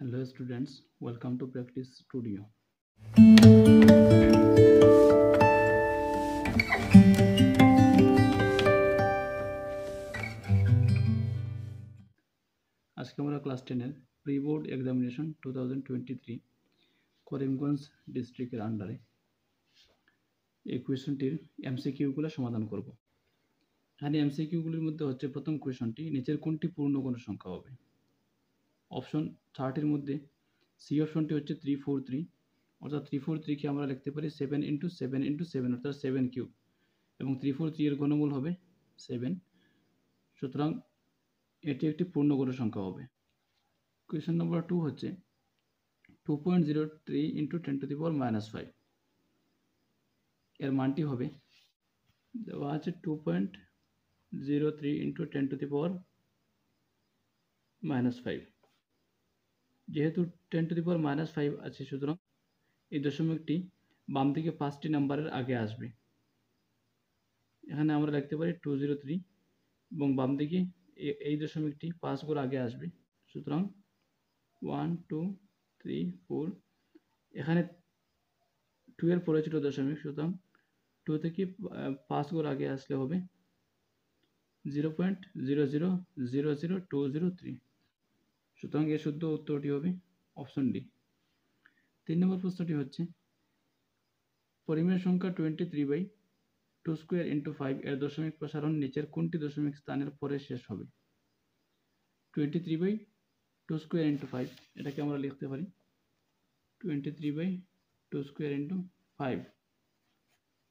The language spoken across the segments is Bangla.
Hello students, welcome to Practice Studio. আজকে আমরা ক্লাস টেনের pre board examination two thousand twenty three Karimganj ডিস্ট্রিক্টের আন্ডারে এই কোয়েশনটির এমসিকিউগুলো সমাধান করব। এখানে এমসিকিউগুলির মধ্যে হচ্ছে প্রথম কোয়েশনটি নিচের কোনটি পূর্ণ কোনো সংখ্যা হবে? অপশন থার্টির মধ্যে সি অপশনটি হচ্ছে থ্রি ফোর থ্রি অর্থাৎ থ্রি ফোর থ্রিকে আমরা লিখতে পারি seven into seven into seven অর্থাৎ সেভেন কিউব এবং থ্রি ফোর থ্রি এর ঘনমূল হবে সেভেন সুতরাং এটি একটি পূর্ণগণ সংখ্যা হবে। কোয়েশন নম্বর টু হচ্ছে two point zero three into ten to the power minus five এর মানটি হবে দেওয়া আছে two point zero three into ten to the power minus five যেহেতু ten to the power minus five আছে, সুতরাং এই দশমিকটি বাম দিকে পাঁচটি নাম্বারের আগে আসবে। এখানে আমরা লিখতে পারি টু জিরো থ্রি এবং বাম দিকে এই দশমিকটি পাঁচ গুণ আগে আসবে। সুতরাং ওয়ান টু থ্রি ফোর এখানে টু এর পরে ছিল দশমিক, সুতরাং টু থেকে পাঁচ গুণ আগে আসলে হবে zero point zero zero zero zero two zero three সুতরাং এর শুদ্ধ উত্তরটি হবে অপশন ডি তিন নম্বর প্রশ্নটি হচ্ছে, পরিমেয় সংখ্যা twenty three by two square into five এর দশমিক প্রসারণ নিচের কোনটি দশমিক স্থানের পরে শেষ হবে? Twenty three by two square into five এটাকে আমরা লিখতে পারি। Twenty three by two square into five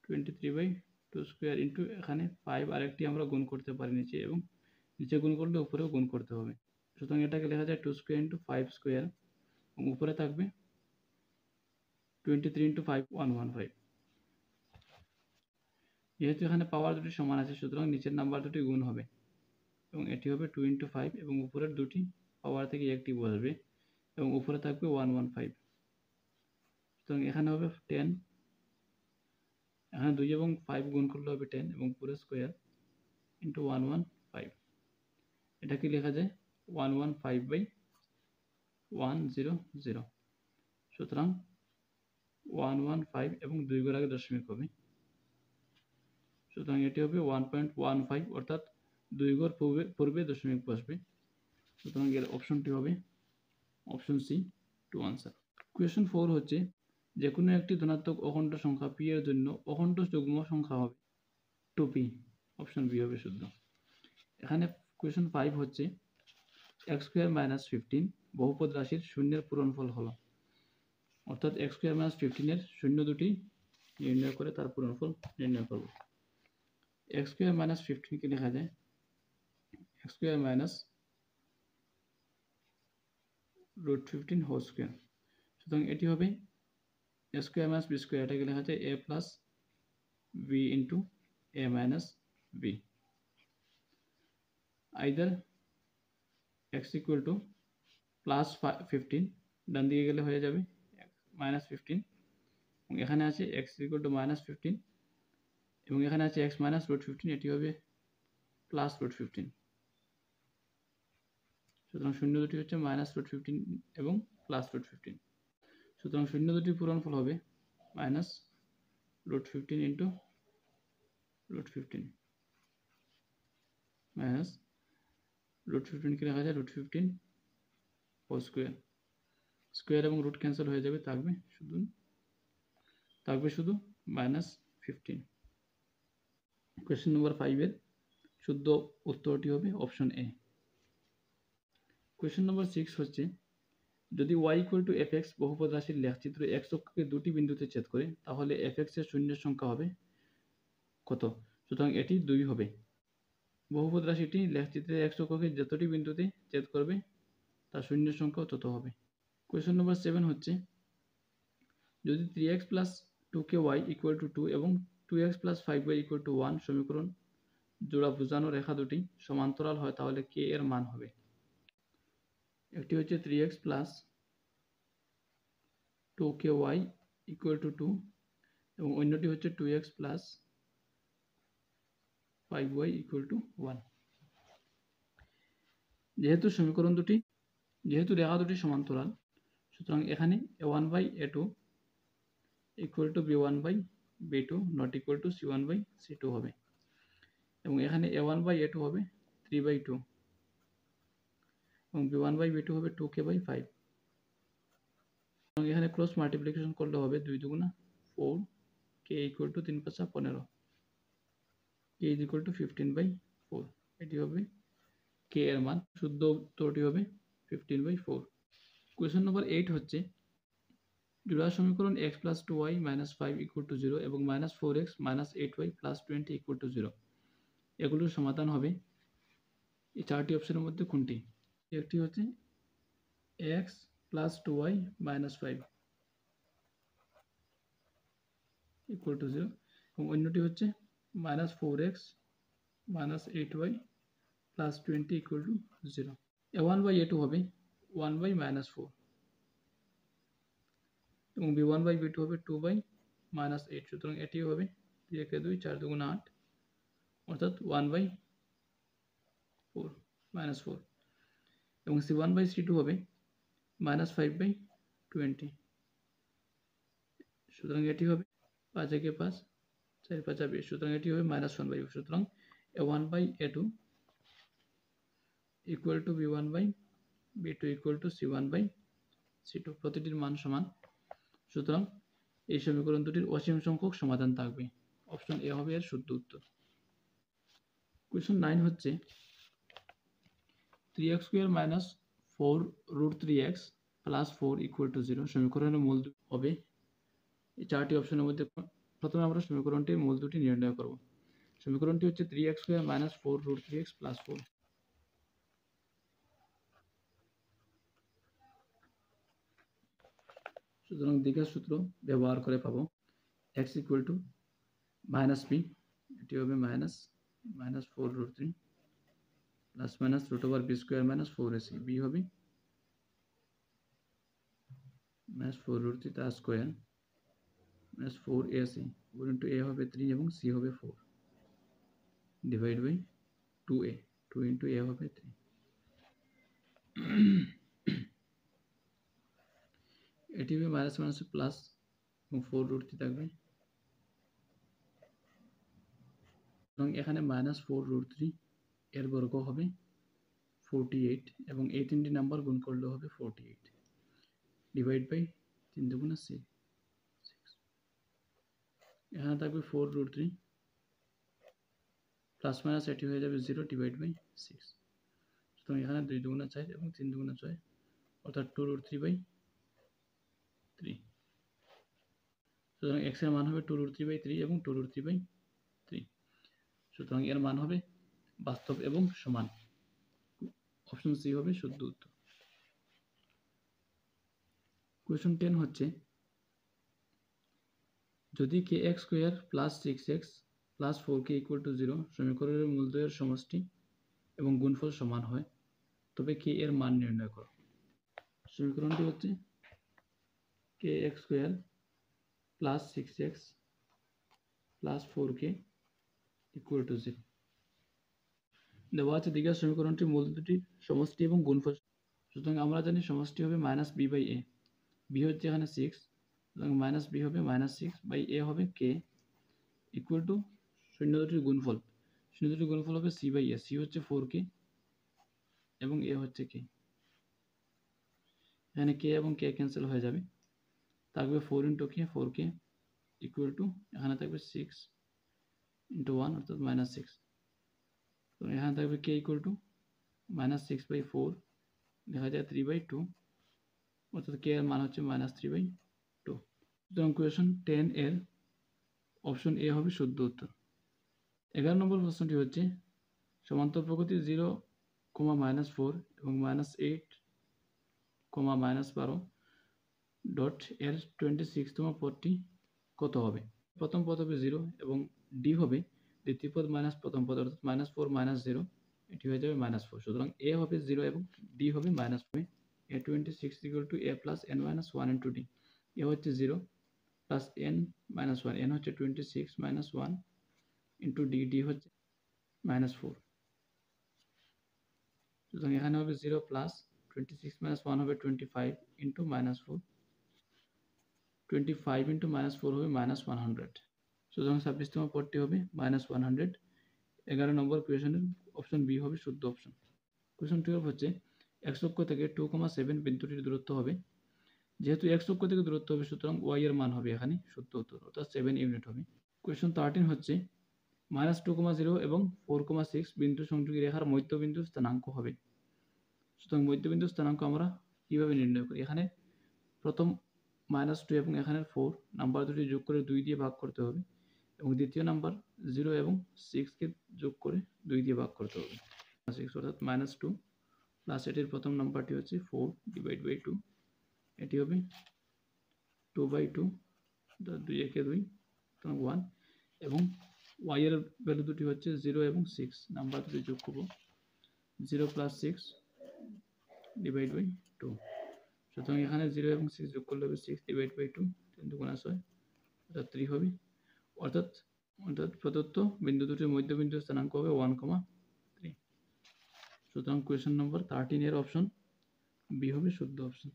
twenty three by two square into এখানে ফাইভ আরেকটি আমরা গুণ করতে পারি নিচে এবং নিচে গুণ করলে উপরেও গুণ করতে হবে। সুতরাং এটাকে লেখা যায় two square into five square এবং উপরে থাকবে twenty three into five one one five যেহেতু এখানে পাওয়ার দুটি সমান আছে, সুতরাং নিচের নাম্বার দুটি গুণ হবে এবং এটি হবে টু ইন্টু ফাইভ এবং উপরের দুটি পাওয়ার থেকে একটি বসবে এবং উপরে থাকবে ওয়ান ওয়ান ফাইভ সুতরাং এখানে হবে টেন এখানে দুই এবং ফাইভ গুণ করলে হবে টেন এবং পুরো square into one one five এটা কি লেখা যায়? One one five by one zero zero সুতরাং ওয়ান ওয়ান ফাইভ এবং দুই ঘর আগে দশমিক হবে। সুতরাং এটি হবে ওয়ান পয়েন্ট ওয়ান ফাইভ অর্থাৎ দুই ঘর পূর্বে পূর্বে দশমিক বসবে। সুতরাং এর অপশনটি হবে option C to answer question four হচ্ছে যে কোনো একটি ধনাত্মক অখণ্ড সংখ্যা পি এর জন্য অখণ্ড যুগ্ম সংখ্যা হবে। টু পি অপশন বি হবে শুদ্ধ। এখানে কোয়েশন ফাইভ হচ্ছে এক্স স্কোয়ার মাইনাস ফিফটিন বহুপদ রাশির শূন্যের পূরণফল হলো। অর্থাৎ এক্স স্কোয়ার মাইনাস ফিফটিনের শূন্য দুটি নির্ণয় করে তার পূরণফল নির্ণয় করব। এক্স স্কোয়ার মাইনাস ফিফটিনকে লেখা যায়। X square minus root fifteen whole square সুতরাং এটি হবে A square minus B square এটাকে লেখা যায় A plus B into A minus B either X equal to plus fifteen ডান দিকে গেলে হয়ে যাবে মাইনাস ফিফটিন এবং এখানে আছে X equal to minus fifteen এবং এখানে আছে এক্স মাইনাস রুট ফিফটিন এটি হবে প্লাস রুট ফিফটিন সুতরাং শূন্য দুটি হচ্ছে মাইনাস রুট ফিফটিন এবং প্লাস রুট ফিফটিন সুতরাং শূন্য দুটির পূরণফল হবে minus root fifteen into root fifteen minus root ফিফটিনকে লেখা যায় root fifteen whole square square এবং রুট ক্যান্সেল হয়ে যাবে, থাকবে শুধু থাকবে শুধু মাইনাস ফিফটিন কোয়েশ্চেন নম্বর ফাইভের শুদ্ধ উত্তরটি হবে option A question number six হচ্ছে, যদি Y equal to F X বহুপদ রাশির লেখচিত্র এক অক্ষকে দুটি বিন্দুতে ছেদ করে, তাহলে এফ এক্সের শূন্যের সংখ্যা হবে কত? সুতরাং এটি দুই হবে। বহুপদ রাশিটি লেখচিত্রের এক অক্ষকে যতটি বিন্দুতে ছেদ করবে, তার শূন্যের সংখ্যাও তত হবে। কোয়েশ্চেন নম্বর সেভেন হচ্ছে, যদি three X plus two K Y equal to two এবং two X plus five Y equal to one সমীকরণ জোড়া বোঝানো রেখা দুটি সমান্তরাল হয়, তাহলে কে এর মান হবে। একটি হচ্ছে three x plus two K Y equal to two এবং অন্যটি হচ্ছে two x plus five y equal to one যেহেতু সমীকরণ দুটি, যেহেতু রেখা দুটি সমান্তরাল, সুতরাং এখানে a one by a two equal to b one by b two not equal to c one by c two হবে। এবং এখানে a one by a two হবে থ্রি বাই টু এবং b one by b two হবে টু কে বাই ফাইভ এবং এখানে ক্রস মাল্টিপ্লিকেশন করলে হবে দুই দুগুণা ফোর কে ইকুয়াল টু তিন পাঁচা পনেরো। K is equal to fifteen by four এটি হবে কে এর মান, শুদ্ধ উত্তরটি হবে fifteen by four question number eight হচ্ছে জোড়া সমীকরণ X plus two Y minus five equal to zero এবং minus four X minus eight Y plus twenty equal to zero এগুলোর সমাধান হবে এই চারটি অপশনের মধ্যে কোনটি? একটি হচ্ছে X plus two Y minus five equal to zero এবং অন্যটি হচ্ছে minus four X minus eight Y plus twenty equal to zero A one by A two হবে ওয়ান বাই মাইনাস ফোর এবং B one by B two হবে টু বাই মাইনাস এইট সুতরাং এটিও হবে দুই একে দুই চার দুগুণ আট অর্থাৎ one by four minus four এবং C one by C two হবে মাইনাস ফাইভ বাই টোয়েন্টি সুতরাং এটি হবে পাঁচ একে পাঁচ চার পাঁচা সুতরাং এটি হবে মাইনাস ওয়ান বাই সুতরাং A one by A two equal to B one by B two equal to C one by C two প্রতিটির মান সমান। সুতরাং এই সমীকরণ দুটির অসীম সংখ্যক সমাধান থাকবে। অপশন এ হবে এর শুদ্ধ উত্তর। কোয়েশন নাইন হচ্ছে three x square minus four root three x plus four equal to zero সমীকরণের মূল হবে এই চারটি অপশনের মধ্যে প্রথমে আমরা সমীকরণটির মূল দুটি নির্ণয় করব। সমীকরণটি হচ্ছে three x square minus four root three x plus four সুতরাং দীঘার সূত্র ব্যবহার করে পাবো x equal to minus b এটি হবে minus minus four root three plus minus root over b square minus four ac b হবে মাইনাস ফোর রুট থ্রি তার square minus four ac or into a হবে থ্রি এবং সি হবে four divide by two a two into a হবে থ্রি এটি হবে মাইনাস মাইনাস প্লাস এবং ফোর রুট থ্রি থাকবে। এবং এখানে মাইনাস ফোর রুট থ্রি এর বর্গ হবে ফোরটি এইট এবং এই তিনটি নাম্বার গুণ করলে হবে ফোরটি এইট ডিভাইড বাই তিন দুগুণা সি এখানে থাকবে four root three plus minus এটি হয়ে যাবে জিরো ডিভাইড বাই সিক্স সুতরাং এখানে দুই দুগুণা চার এবং তিন দুগুণা ছয় অর্থাৎ two root three by three সুতরাং এক্সের মান হবে two root three by three এবং two root three by three সুতরাং এর মান হবে বাস্তব এবং সমান অপশন সি হবে শুদ্ধ উত্তর কোয়েশন টেন হচ্ছে যদি k x square plus six x plus four k equal to zero সমীকরণের মূলদয়ের সমষ্টি এবং গুণফল সমান হয়, তবে কে এর মান নির্ণয় করো। সমীকরণটি হচ্ছে k x square plus six x plus four k equal to zero দেওয়া আছে দীঘার সমীকরণটির মূল দুটি সমষ্টি এবং গুণফল। সুতরাং আমরা জানি সমষ্টি হবে minus b by a b হচ্ছে এখানে সিক্স সুতরাং মাইনাস বি হবে মাইনাস সিক্স বাই এ হবে কে ইকুয়াল টু শূন্য দুটির গুণফল। শূন্য দুটির গুণফল হবে সি বাই এ সি হচ্ছে ফোর কে এবং এ হচ্ছে কে এখানে কে এবং কে ক্যান্সেল হয়ে যাবে। থাকবে four into k four k equal to এখানে থাকবে সিক্স ইন্টু ওয়ান অর্থাৎ মাইনাস সিক্স তো এখানে থাকবে k equal to minus six by four দেখা যায় থ্রি বাই টু অর্থাৎ কে এর মান হচ্ছে মাইনাস থ্রি বাই সুতরাং কোয়েশন টেন এর অপশন এ হবে শুদ্ধ উত্তর। এগারো নম্বর প্রশ্নটি হচ্ছে সমান্তর প্রগতি জিরো কমা মাইনাস ফোর এবং মাইনাস এইট কমা মাইনাস বারো ডট এর টোয়েন্টি সিক্স সিক্সতম পদটি কত হবে? প্রথম পদ হবে জিরো এবং ডি হবে দ্বিতীয় পদ মাইনাস প্রথম পদ, অর্থাৎ মাইনাস ফোর মাইনাস জিরো এটি হয়ে যাবে মাইনাস ফোর সুতরাং এ হবে জিরো এবং ডি হবে minus four a twenty six equal to a plus n minus one into d a হচ্ছে zero plus n minus one n হচ্ছে twenty six minus one into d d হচ্ছে মাইনাস ফোর সুতরাং এখানে হবে zero plus twenty six minus one হবে twenty five into minus four twenty five into minus four হবে মাইনাস ওয়ান হান্ড্রেড সুতরাং ছাব্বিশতম পদটি হবে মাইনাস ওয়ান হান্ড্রেড এগারো নম্বর কোয়েশনের অপশন বি হবে শুদ্ধ অপশন কোয়েশন টুয়েলভ হচ্ছে, এক থেকে টু কমা সেভেন বিন্দুটির দূরত্ব হবে যেহেতু এক অক্ষ থেকে দূরত্ব হবে, সুতরাং ওয়াই এর মান হবে এখানে উত্তর। অর্থাৎ সেভেন ইউনিট হবে। কোয়েশন থার্টিন হচ্ছে মাইনাস টু কমা জিরো এবং ফোর কমা সিক্স বিন্দু সংযোগী রেখার মধ্যবিন্দু স্থানাঙ্ক হবে। সুতরাং মধ্যবিন্দু স্থানাঙ্ক আমরা কীভাবে নির্ণয় করি? এখানে প্রথম মাইনাস টু এবং এখানে ফোর নাম্বার দুটি যোগ করে দুই দিয়ে ভাগ করতে হবে এবং দ্বিতীয় নাম্বার জিরো এবং সিক্সকে যোগ করে দুই দিয়ে ভাগ করতে হবে। সিক্স অর্থাৎ মাইনাস টু প্লাস এটির প্রথম নাম্বারটি হচ্ছে ফোর ডিভাইড বাই টু এটি হবে টু বাই টু দুই একে দুই ওয়ান এবং ওয়াই এর ভ্যালু দুটি হচ্ছে জিরো এবং সিক্স নাম্বার দুটি যোগ করব zero plus six divide by two সুতরাং এখানে জিরো এবং সিক্স যোগ করলে হবে সিক্স ডিভাইড বাই টু তিন দুগুণা ছয় অর্থাৎ থ্রি হবে। অর্থাৎ অর্থাৎ প্রদত্ত বিন্দু দুটির মধ্যবিন্দু স্থানাঙ্ক হবে ওয়ান কমা থ্রি সুতরাং কোয়েশন নম্বর থার্টিন এর অপশন বি হবে শুদ্ধ অপশন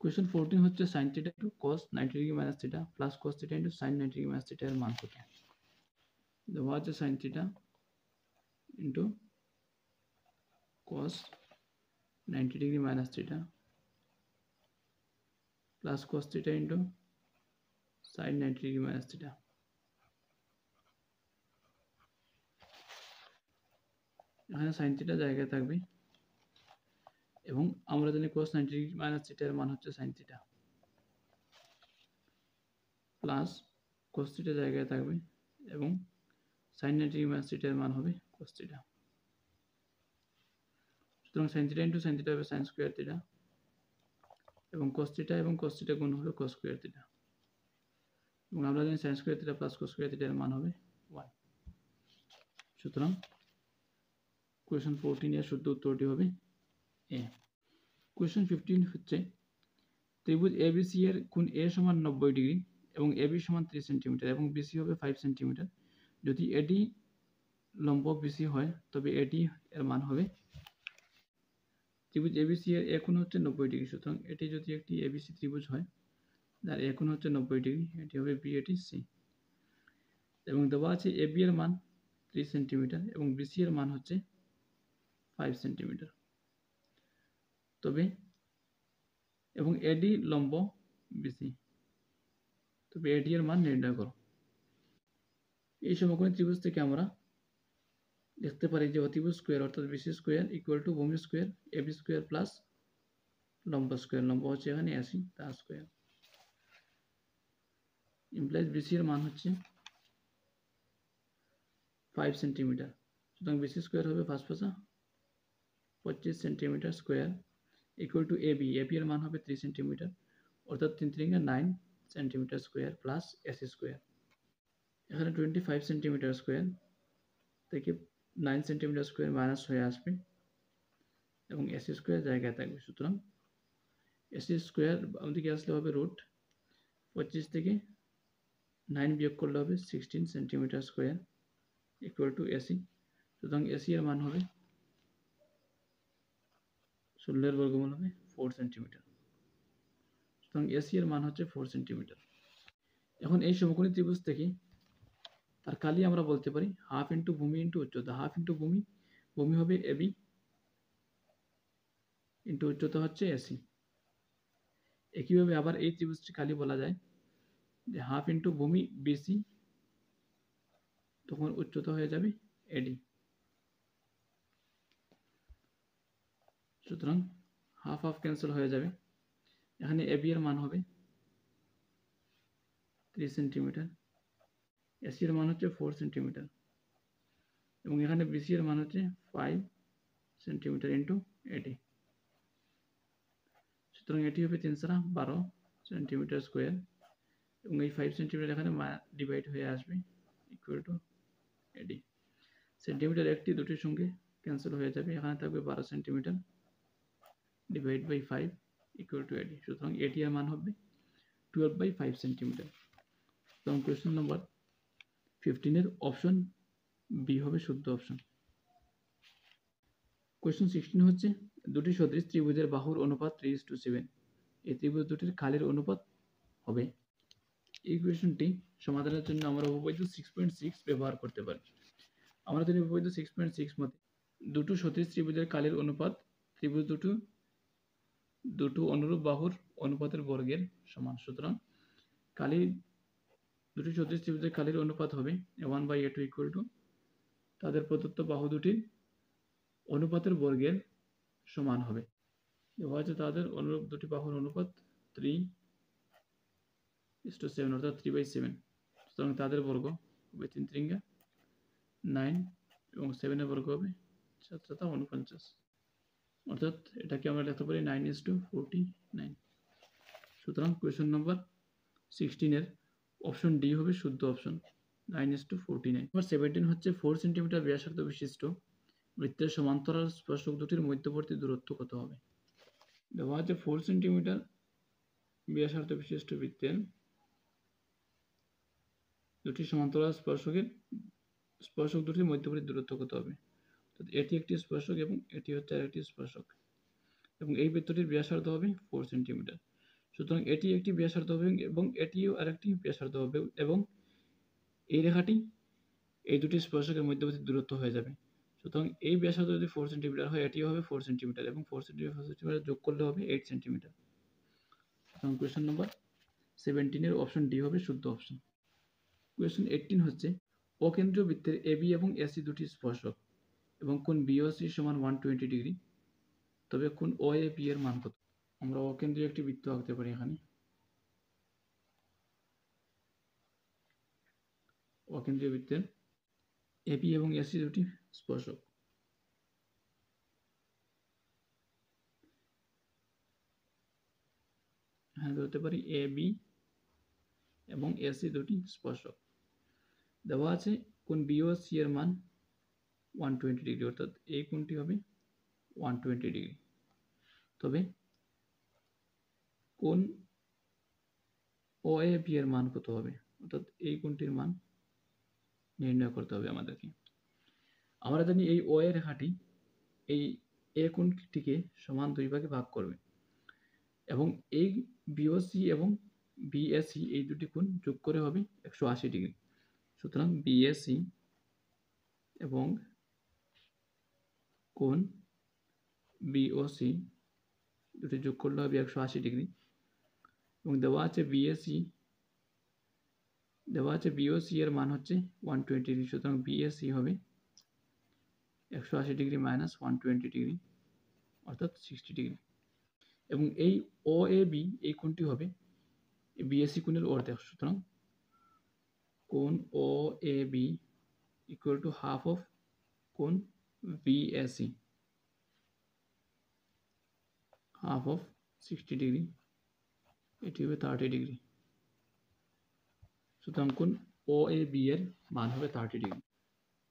কোয়েশন ফোরটিন হচ্ছে sine theta into cos ninety degree minus theta plus cos theta into sine ninety degree minus theta এর মান কত দেওয়া আছে sine theta into cos ninety degree minus theta plus cos theta into sine ninety degree minus theta এখানে সাইন থিটা জায়গায় থাকবে এবং আমরা জানি cos 90 ডিগ্রি মাইনাস থিটার মান হচ্ছে sine theta plus cos theta জায়গায় থাকবে এবং সাইন 90 ডিগ্রি মাইনাস থিটার মান হবে cos থিটা সুতরাং sine theta into sine theta হবে সাইন স্কোয়ার থিটা এবং cos থিটা এবং cos থিটা গুণ হবে cos স্কোয়ার থিটা এবং আমরা জানি sine square theta plus cos square থিটার মান হবে ওয়ান সুতরাং কোয়েশন ফোরটিন এর শুদ্ধ উত্তরটি হবে এ। কোয়েশন ফিফটিন হচ্ছে, ত্রিভুজ এবিসি এর কোণ এ সমান নব্বই ডিগ্রি এবং এবি সমান ত্রিশ সেন্টিমিটার এবং বিসি হবে ফাইভ সেন্টিমিটার। যদি এডি লম্ব বিসি হয়, তবে এডি এর মান হবে ত্রিভুজ এবিসি এর এ কোণ হচ্ছে নব্বই ডিগ্রি। সুতরাং এটি যদি একটি এবিসি ত্রিভুজ হয়, তার এ হচ্ছে নব্বই ডিগ্রি, এটি হবে বি এটি সি এবং দেওয়া আছে এবি এর মান ত্রিশ সেন্টিমিটার এবং বিসি এর মান হচ্ছে ফাইভ সেন্টিমিটার। তবে, এবং এডি লম্ব বিসি তবে এডি এর মান নির্ণয় করো। এই সমকোণী ত্রিভুজ থেকে আমরা লিখতে পারি যে অতিভুজ স্কোয়ার অর্থাৎ বিসি স্কোয়ার ইকুয়াল টু ভূমি স্কোয়ার এবি স্কোয়ার প্লাস লম্ব স্কোয়ার লম্ব হচ্ছে এখানে আশি তার স্কোয়ার ইমপ্লাইজ বিসি এর মান হচ্ছে ফাইভ সেন্টিমিটার সুতরাং বিসি স্কোয়ার হবে ফার্স্ট পাশা পঁচিশ centimetre square equal to A B এর মান হবে থ্রি সেন্টিমিটার অর্থাৎ তিন তিরিঙ্গা nine centimetre square plus AC square এখানে টোয়েন্টি ফাইভ সেন্টিমিটার স্কোয়ার থেকে নাইন সেন্টিমিটার স্কোয়ার মাইনাস হয়ে আসবে এবং এসি স্কোয়ার জায়গায় থাকবে। সুতরাং এসি স্কোয়ার দিকে আসলে হবে রুট পঁচিশ থেকে নাইন বিয়োগ করলে হবে sixteen centimetre square equal to AC সুতরাং এসি এর মান হবে ষোলোর বর্গমূল হবে ফোর সেন্টিমিটার সুতরাং এসি এর মান হচ্ছে ফোর সেন্টিমিটার এখন এই সমকোণী ত্রিভুজ থেকে তার কালি আমরা বলতে পারি হাফ ইন্টু ভূমি ইন্টু উচ্চতা। হাফ ইন্টু ভূমি ভূমি হবে এবি ইন্টু উচ্চতা হচ্ছে এসি একইভাবে আবার এই ত্রিভুজটি কালি বলা যায় যে হাফ ইন্টু ভূমি বিসি তখন উচ্চতা হয়ে যাবে এডি সুতরাং হাফ হাফ ক্যান্সেল হয়ে যাবে। এখানে এবি এর মান হবে ত্রিশ সেন্টিমিটার এসি এর মান হচ্ছে ফোর সেন্টিমিটার এবং এখানে বিসি এর মান হচ্ছে ফাইভ সেন্টিমিটার ইন্টু এটি সুতরাং এটি হবে তিনশো বারো সেন্টিমিটার স্কোয়ার এবং এই ফাইভ সেন্টিমিটার এখানে ডিভাইড হয়ে আসবে ইকুয়াল টু এডি সেন্টিমিটার একটি দুটির সঙ্গে ক্যান্সেল হয়ে যাবে। এখানে থাকবে বারো centimetre divide by five equal to AD সুতরাং এটি এর মান হবে টুয়েলভ বাই ফাইভ সেন্টিমিটার সুতরাং কোয়েশ্চেন নম্বর ফিফটিনের অপশন বি হবে শুদ্ধ অপশন কোয়েশ্চেন সিক্সটিন হচ্ছে দুটি সদৃশ ত্রিভুজের বাহুর অনুপাত থ্রি টু সেভেন এই ত্রিভুজ দুটির খালির অনুপাত হবে। ইকুয়েশনটি সমাধানের জন্য আমরা উপপাদ্য সিক্স পয়েন্ট সিক্স ব্যবহার করতে পারি। আমরা যদি উপপাদ্য সিক্স পয়েন্ট সিক্স মতে দুটো সদৃশ ত্রিভুজের কালের অনুপাত ত্রিভুজ দুটো দুটো অনুরূপ বাহুর অনুপাতের বর্গের সমান। সুতরাং কালি দুটি সদৃশ ত্রিভুজের কালির অনুপাত হবে one by a two equal to তাদের প্রদত্ত বাহু দুটির অনুপাতের বর্গের সমান হবে। দেওয়া তাদের অনুরূপ দুটি বাহুর অনুপাত থ্রি ইস টু সেভেন অর্থাৎ থ্রি বাই সেভেন সুতরাং তাদের বর্গ হবে তিন ত্রিঙ্গা নাইন এবং সেভেনের বর্গ হবে সাত সাতা উনপঞ্চাশ। অর্থাৎ এটাকে আমরা লিখতে পারি nine is to forty nine সুতরাং কোয়েশন নম্বর সিক্সটিনের অপশন ডি হবে শুদ্ধ option nine is to forty nine number seventeen হচ্ছে ফোর সেন্টিমিটার ব্যাসার্ধ বিশিষ্ট বৃত্তের সমান্তরাল স্পর্শক দুটির মধ্যবর্তী দূরত্ব কত হবে? দেওয়া আছে ফোর সেন্টিমিটার ব্যাসার্ধ বিশিষ্ট বৃত্তের দুটি সমান্তরাল স্পর্শকের স্পর্শক দুটির মধ্যবর্তী দূরত্ব কত হবে? এটি একটি স্পর্শক এবং এটি হচ্ছে আরেকটি স্পর্শক। এবং এই বৃত্তটির ব্যাসার্ধ হবে ফোর সেন্টিমিটার সুতরাং এটি একটি ব্যাসার্ধ হবে এবং এটিও আরেকটি ব্যাসার্ধ হবে এবং এই রেখাটি এই দুটি স্পর্শকের মধ্যবর্তী দূরত্ব হয়ে যাবে। সুতরাং এই ব্যাসার্ধ যদি ফোর সেন্টিমিটার হয়, এটিও হবে ফোর সেন্টিমিটার এবং ফোর সেন্টিমিটার ফোর সেন্টিমিটার যোগ করলে হবে এইট সেন্টিমিটার সুতরাং কোয়েশন নম্বর সেভেন্টিনের অপশন ডি হবে শুদ্ধ অপশন কোয়েশন এইটিন হচ্ছে অকেন্দ্রীয় বৃত্তের এবি এবং এসি দুটি স্পর্শক। এবং কোন বিওসি সমান ওয়ান টোয়েন্টি ডিগ্রি তবে কোন ও এ বি এর মান কত? আমরা অকেন্দ্রীয় একটি বৃত্ত আঁকতে পারি এখানে। অকেন্দ্রীয় বৃত্তের এবি এবং এসি দুটি স্পর্শক। হ্যাঁ ধরতে পারি এ বি এবং এসি দুটি স্পর্শক। দেওয়া আছে কোন বিও সি এর মান ওয়ান টোয়েন্টি ডিগ্রি অর্থাৎ এই কোণটি হবে ওয়ান টোয়েন্টি ডিগ্রি তবে কোন ও এ বি এর মান কত হবে? অর্থাৎ এই কোণটির মান নির্ণয় করতে হবে আমাদেরকে। আমরা জানি এই ও এ রেখাটি এই এ কোণটিকে সমান দুই ভাগে ভাগ করবে। এবং এই বিওসি এবং বিএসি এই দুটি কোণ যোগ করে হবে একশো আশি ডিগ্রি সুতরাং বিএসি এবং কোণ বিওসি দুটি যোগ করলে হবে একশো আশি ডিগ্রি। এবং দেওয়া আছে বিএসি দেওয়া আছে বিওসি এর মান হচ্ছে ওয়ান টোয়েন্টি ডিগ্রি, সুতরাং বিএসি হবে একশো আশি degree minus one twenty degree, অর্থাৎ সিক্সটি ডিগ্রি। এবং এই ও এ বি এই কোণটি হবে বিএসসি কোণের অর্ধেক, সুতরাং কোণ O A B equal to half of কোণ BSC half of sixty degree এটি হবে থার্টি ডিগ্রি সুতরাং কোণ ও এ বি এর মান হবে থার্টি ডিগ্রি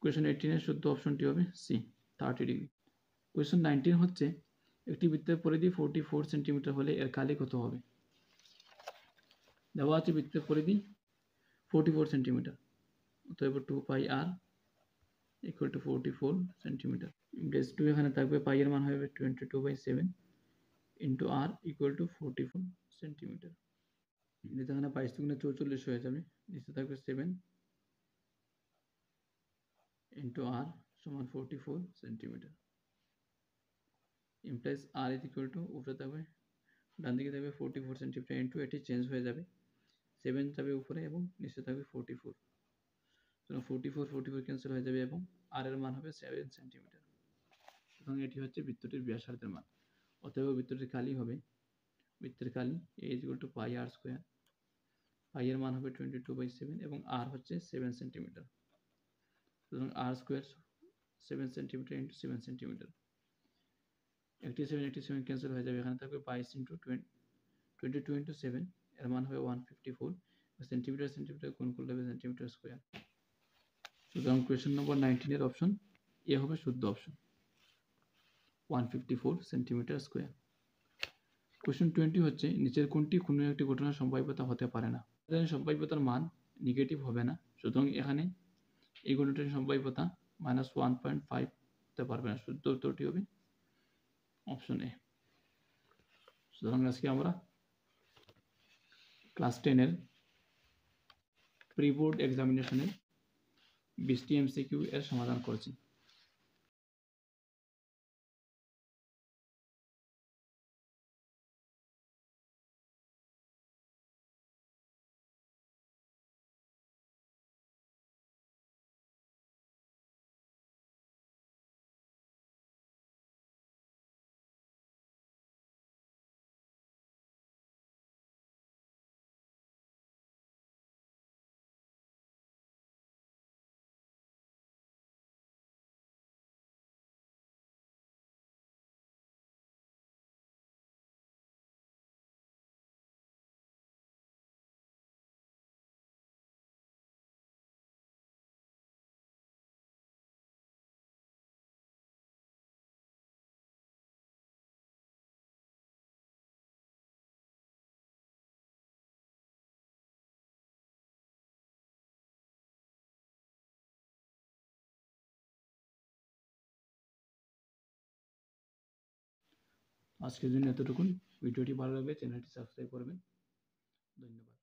কোয়েশন এইটিনের শুদ্ধ অপশনটি হবে C thirty degree question nineteen হচ্ছে একটি বৃত্তের পরিধি ফোরটি ফোর সেন্টিমিটার হলে এর কালি কত হবে? দেওয়া আছে বৃত্তের পরিধি ফোরটি ফোর সেন্টিমিটার অতএব two pi r equal to forty four centimetre base to এখানে থাকবে পাই এর মান হবে twenty two by seven into r equal to forty four centimetre এখানে বাইশ দুগুণে চৌচল্লিশ হয়ে যাবে, নিচে থাকবে সেভেন ইন্টু আর সমান forty four centimetre implies r is equal to উপরে থাকবে, ডান দিকে থাকবে ফোরটি ফোর সেন্টিমিটার ইন্টু এটি চেঞ্জ হয়ে যাবে সেভেন যাবে উপরে এবং নিচে থাকবে ফোরটি ফোর সুতরাং forty four forty four cancel হয়ে যাবে এবং আর এর মান হবে সেভেন সেন্টিমিটার সুতরাং এটি হচ্ছে বৃত্তটির ব্যাসার্ধের মান। অতএব বৃত্তটির কালি হবে। বৃত্তের কালি এ টু পাই আর স্কোয়ার পাই এর মান হবে টোয়েন্টি টু বাই সেভেন এবং আর হচ্ছে সেভেন সেন্টিমিটার সুতরাং r square seven centimetre into seven centimetre একটি সেভেন একটি সেভেন ক্যান্সেল হয়ে যাবে। এখানে থাকবে বাইশ into twenty two into seven এর মান হবে one fifty four centimetre centimetre গুণ করলে হবে সেন্টিমিটার স্কোয়ার সুতরাং কোয়েশন নম্বর নাইনটিনের অপশন এ হবে শুদ্ধ option one fifty four centimetre square question twenty হচ্ছে, নিচের কোনটি কোনো একটি ঘটনার সম্ভাব্যতা হতে পারে না? সম্ভাব্যতার মান নেগেটিভ হবে না। সুতরাং এখানে এই ঘটনাটির সম্ভাব্যতা মাইনাস ওয়ান পয়েন্ট ফাইভ হতে পারবে না। শুদ্ধ উত্তরটি হবে অপশন এ সুতরাং আজকে আমরা ক্লাস টেনের প্রি বোর্ড এক্সামিনেশনের বিশটি এমসিকিউ এর সমাধান করেছি। আজকের জন্য এতটুকুন। ভিডিওটি ভালো লাগবে চ্যানেলটি সাবস্ক্রাইব করবেন। ধন্যবাদ।